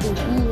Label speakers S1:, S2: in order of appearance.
S1: 嗯。